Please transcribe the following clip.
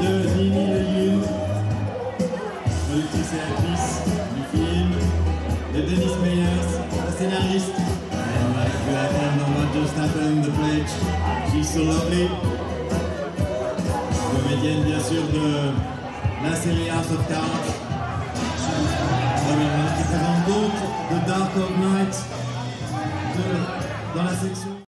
de Zini Leyoun, productrice et actrice du film, de Denis Meyers, la scénariste. And like that, I know what just happened, the pledge, she's so lovely. Comédienne bien sûr de La série House of Cards, qui présente d'autres, The Dark of Night, de, dans la section.